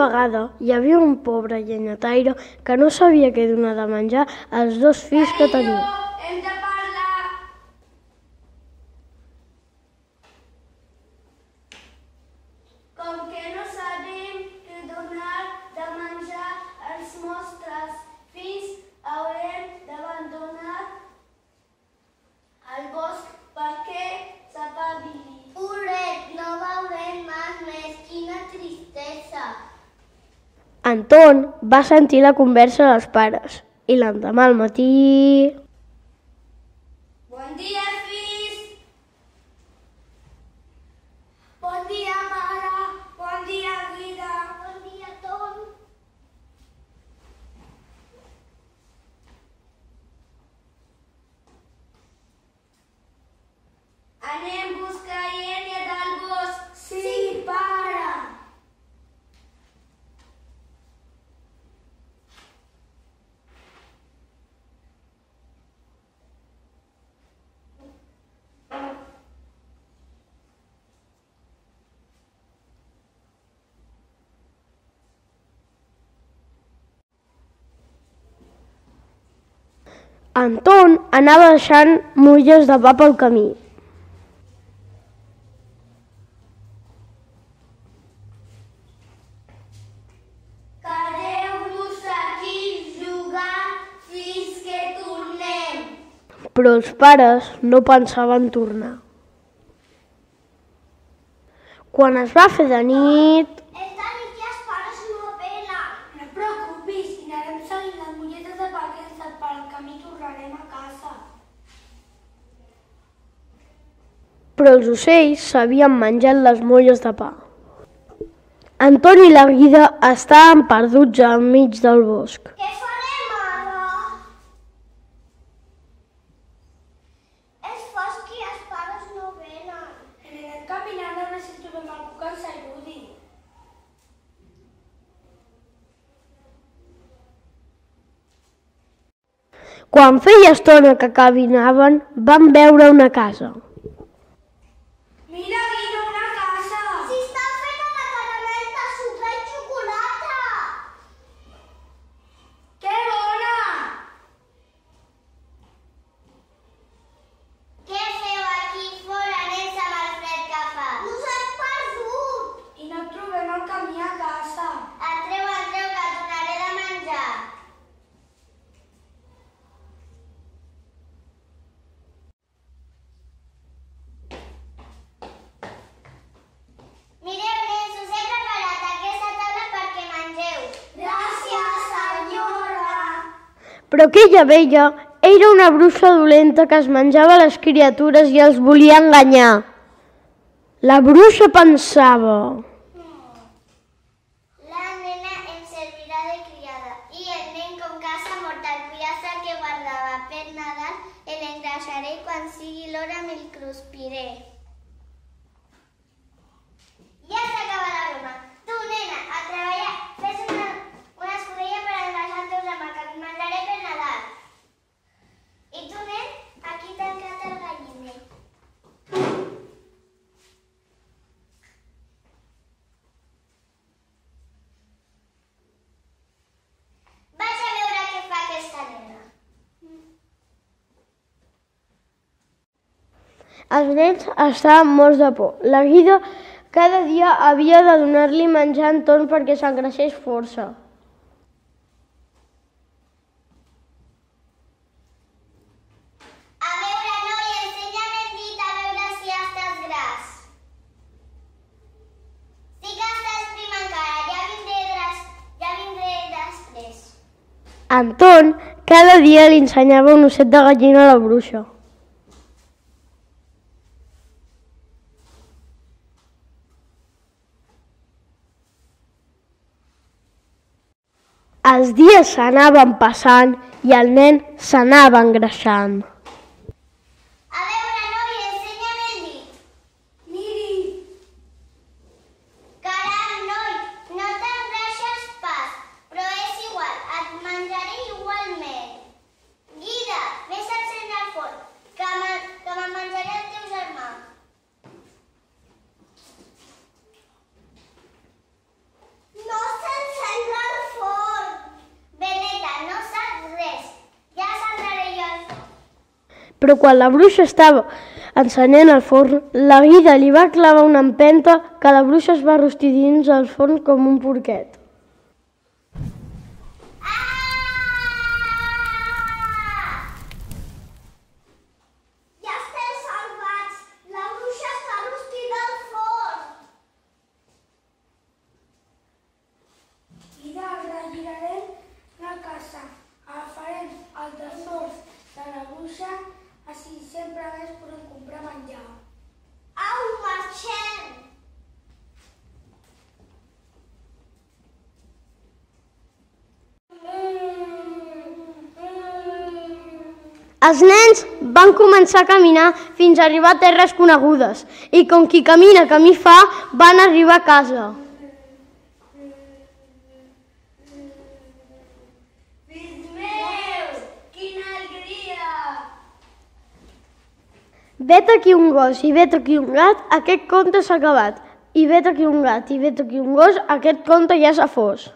vegada hi havia un pobre llenyataire que no sabia què donar de menjar als dos fills que tenia. Hem de parlar. Com que no sabem què donar de menjar als nostres fills, haurem d'abandonar el bosc perquè s'apavili. Pobret, no veurem mai més. Quina tristesa. Anton va sentir la conversa dels pares i l'endemà al matí... Bon dia, fills! Bon dia, mare! Bon dia, Guida! Bon dia, Tom! Anem a buscar llenya del bosc. Sí, sí pare! Anton anava deixant mulles de pa pel camí. Quedeu-vos aquí jugar fins que tornem. però els pares no pensaven tornar. Quan es va fer de nit ja es pares no pena. No et preocupis, anirem seguint les mulletes de pa que ens per al camí i tornarem a casa. Però els ocells s'havien menjat les molles de pa. Anton i la Guida estaven perduts enmig del bosc. Què farem ara? És fosc i els pares no venen. Anirem caminant a veure si trobem algú que ens ajudi. Quan feia estona que caminaven, van veure una casa. Mira, Guina, una casa! Si està feta de caramel de sucre i xocolata! Que bona! Què feu aquí fora, nens, amb el fred que fa? Us hem perdut! I no trobem el camí a casa. Entreu, entreu, que et donaré de menjar. Mireu, nens, us he preparat aquesta taula perquè mengeu. Gràcies, senyora. Però aquella vella era una bruixa dolenta que es menjava les criatures i els volia enganyar. La bruixa pensava... La nena em servirà de criada i el nen com casa morta el pillastre que guardava per Nadal l'engreixaré i quan sigui l'hora me'l cruspiré. Ja s'acaba la broma. Tu, nena, a treballar. Fes una, una escudella per engreixar el teu germà, que li menjaré per Nadal. I tu, nen, aquí tancat el galliner. Vaig a veure què fa aquesta nena. Els nens estaven morts de por. La Guida cada dia havia de donar-li menjar a Anton perquè s'engreixés força. Anton cada dia li ensenyava un osset de gallina a la bruixa. Els dies s'anaven passant i el nen s'anava engreixant. A veure, noi, ensenya'm el dit. Miri. Caram, noi, no t'engreixes pas, però és igual, et menjaré igualment. Guida, vés a encendre el forn, que me, que me menjaré el teu germà. No se Però quan la bruixa estava ensenyant el forn, la guida li va clavar una empenta que la bruixa es va rostir dins el forn com un porquet. Salvats! La casa, de la bruixa, així sempre més podem comprar menjar. Au, marxem! Els nens van començar a caminar fins a arribar a terres conegudes i com qui camina camí fa, van arribar a casa. Vet aquí un gos i vet aquí un gat, aquest conte s'ha acabat. I vet aquí un gat i vet aquí un gos, aquest conte ja s'ha fos.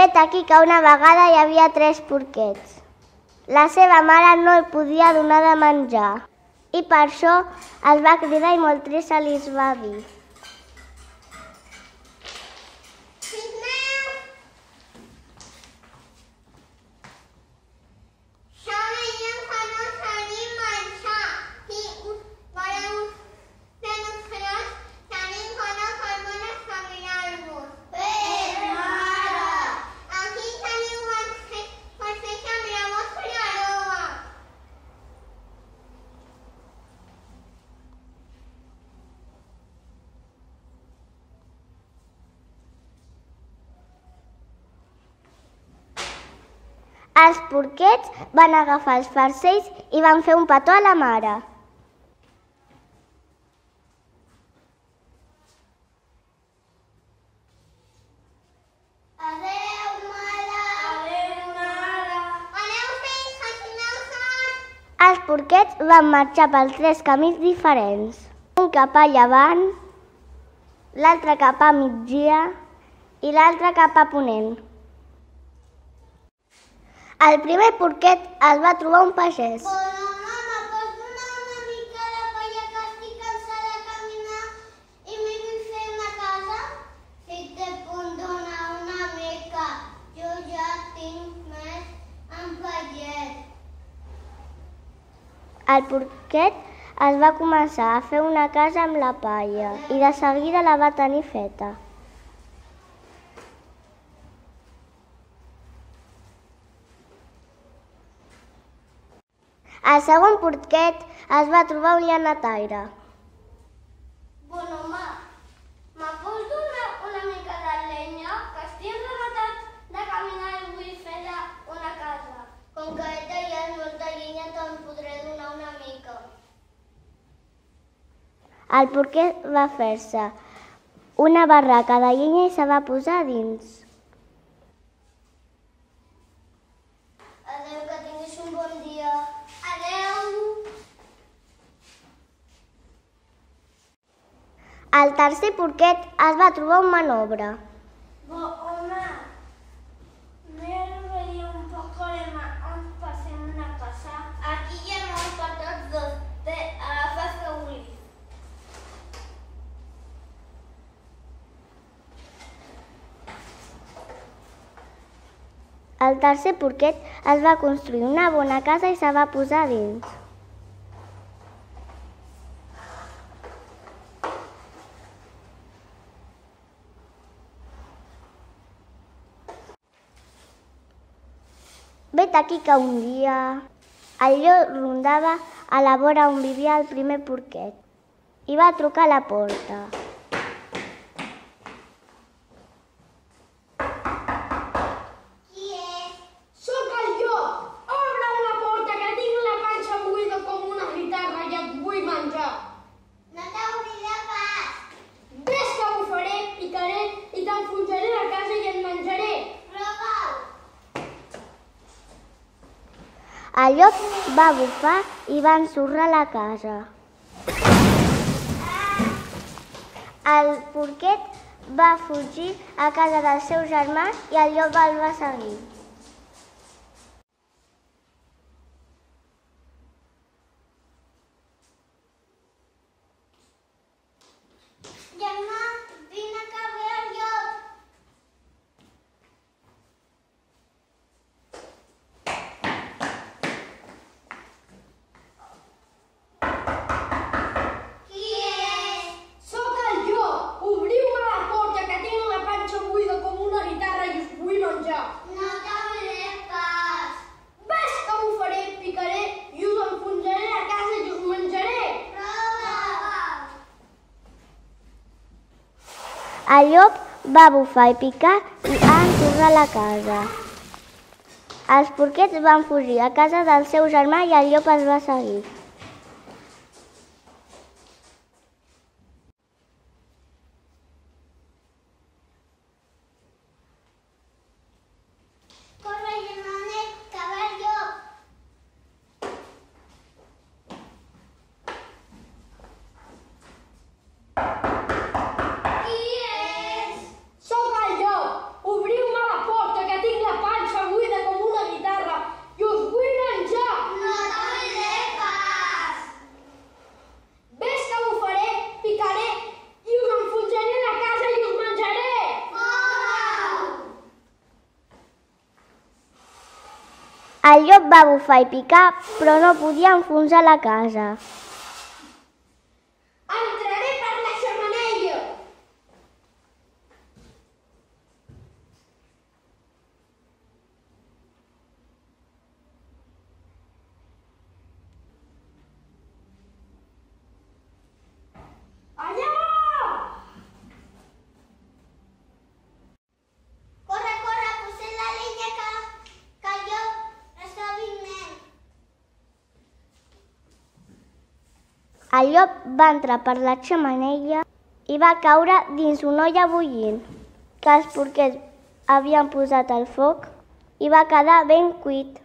Vet aquí que una vegada hi havia tres porquets. La seva mare no el podia donar de menjar i per això els va cridar i molt trista li va dir. Fills meus, ja veiem que no tenim menjar i us voleu denunciar, tenim ganes algunes caminar-vos. Bé, mare! Aquí teniu el fe, per fer canviar la vostra aroma. Els porquets van agafar els farcells i van fer un petó a la mare. Els porquets van marxar pels tres camins diferents. Un cap a llevant, l'altre cap a migdia i l'altre cap a ponent. El primer porquet es va trobar un pagès. Bona mama, pots donar una mica de palla que estic cansada de caminar i me vull fer una casa? Si te puc donar una mica, jo ja tinc més en pallet. El porquet es va començar a fer una casa amb la palla i de seguida la va tenir feta. El segon porquet es va trobar un llanataire. Bon home, me pots donar una mica de llenya? Que estic rematat de caminar i vull fer una casa. Com que he tallat molta llenya, te'n podré donar una mica. El porquet va fer-se una barraca de llenya i se va posar dins. Adéu, que tinguis un bon dia. Adéu. El tercer porquet es va trobar un manobre. Bo, home, me veia un de más para hacer una casa. Aquí hi ha molt per tots dos. Té, agafes que vulguis. El tercer porquet es va construir una bona casa i se va posar dins. Vet aquí que un dia el llop rondava a la vora on vivia el primer porquet i va trucar a la porta. Qui és? Sóc el llop! Obre la porta que tinc la panxa buida com una guitarra i et vull menjar. No t'obriré pas. Ves que ho faré, picaré i t'enfonsaré la casa i et menjaré. Prova-ho. El llop va bufar i va ensorrar la casa. El porquet va fugir a casa del seu germà i el llop el va seguir. Germà, vine que ve el llop. Qui és? Sóc el jo! Obriu-me la porta, que tinc la panxa buida com una guitarra i us vull menjar. No t'obriré pas. Ves que ho faré, picaré i us enfonsaré a casa i us menjaré. Prova! El llop va bufar i picar i ensorrat la casa. Els porquets van fugir a casa del seu germà i el llop els va seguir. Corre, germanet, que va el llop. Qui és? Sóc el llop! Obriu-me la porta, que tinc la panxa buida com una guitarra i us vull menjar. No t'obriré pas. Ves que ho faré, picaré i us enfonsaré a la casa i us menjaré. El llop va bufar i picar, però no podia enfonsar la casa. Entraré per la xemeneia. Allà! Corre, corre, posem la llenya que, que el llop està vinent. El llop va entrar per la xemeneia i va caure dins una olla bullint, que els porquers havien posat al foc i va quedar ben cuit.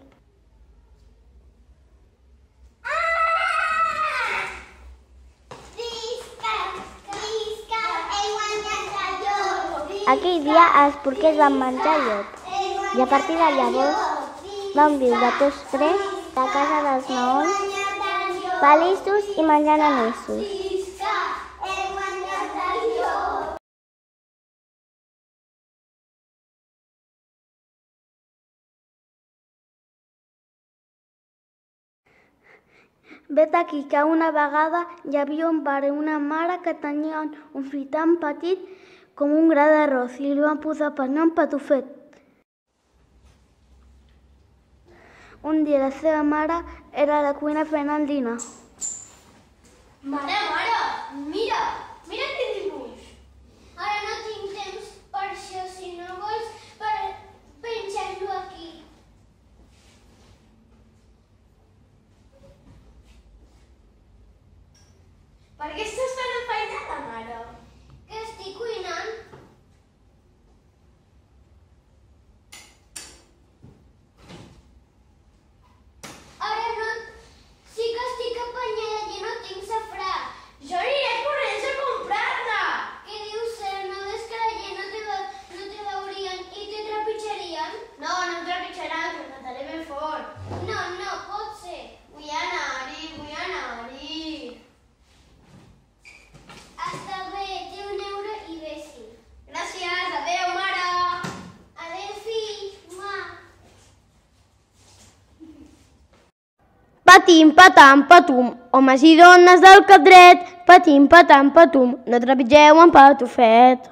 Aquell dia els porquers van menjar llop i a partir de llavors van viure tots tres a casa dels maons, feliços i menjant anissos. Vet aquí que una vegada hi havia un pare i una mare que tenien un fill tan petit com un gra d'arròs i li van posar per nom Patufet. Un dia la seva mare era a la cuina fent el dinar. Mare, mare, mira, mira quin dibuix. Ara no tinc temps per això, si no vols per penjar-lo aquí. Per què estàs tan enfeinada, mare? Que estic cuinant. Ara no... Sí que estic apanyada i no tinc safrà. Jo aniré corrents a comprar-ne. Què dius, Cel? No ves que la gent no te, ve- no te veurien i te trepitjarien? No, no em trepitjaran, que cantaré ben fort. No, no, pot ser. Vull anar-hi, vull anar-hi. Està bé, té un euro i vés-hi. Gràcies, adeu, mare. Adéu, fill. Ma. Patim, patam, patum, homes i dones del cap dret, patim, patam, patum, no trepitgeu en patufet.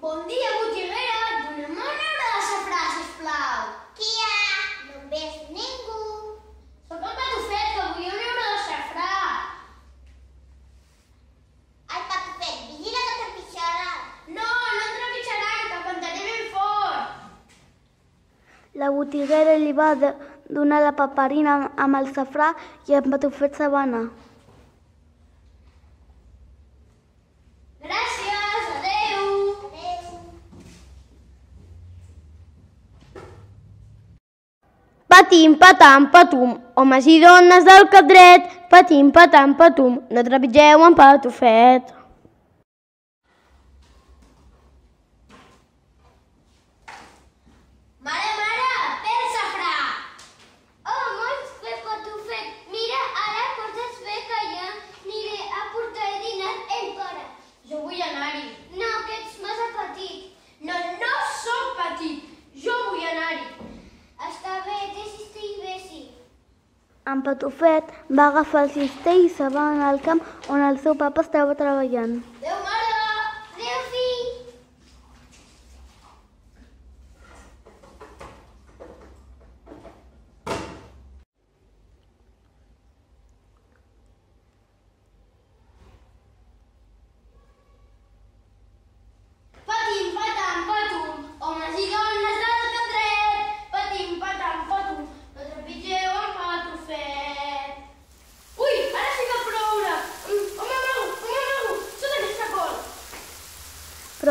Bon dia, botiguera! Donem-me una hora de safrà, sisplau! Qui hi ha? No em ves ningú! Sóc el Patufet, que vull una hora de safrà! El Patufet, vigila que trepitjarà! No, no trepitjarà, trepitjaran, que cantaré ben fort! La botiguera li va donar la paperina amb el safrà i el Patufet se va anar. Patim, patam, patum, homes i dones del cap dret, patim, patam, patum, no trepitgeu amb patufet. En Patufet va agafar el cistell i se va anar al camp on el seu papa estava treballant.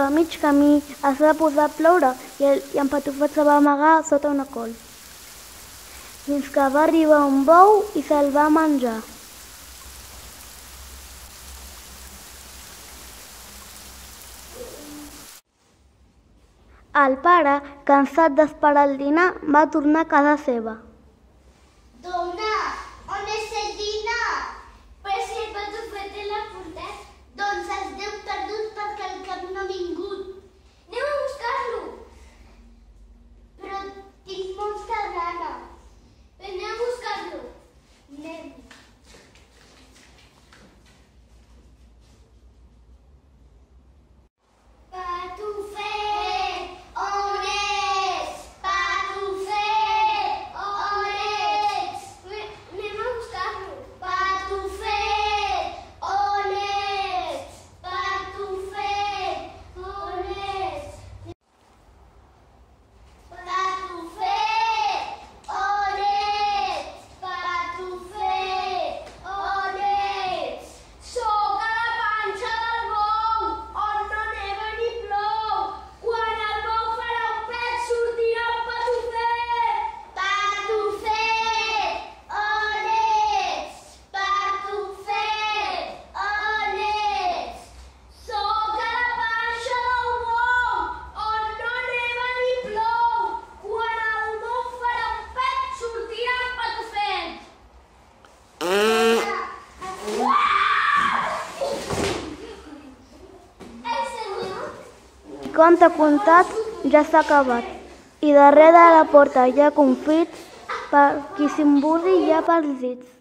a mig camí es va posar a ploure i, el, i en Patufet se va amagar sota una col. Fins que va arribar un bou i se'l va menjar. El pare, cansat d'esperar el dinar, va tornar a casa seva. conte contat ja s'ha acabat. I darrere de la porta hi ha confits, per qui s'imburri ja pels dits.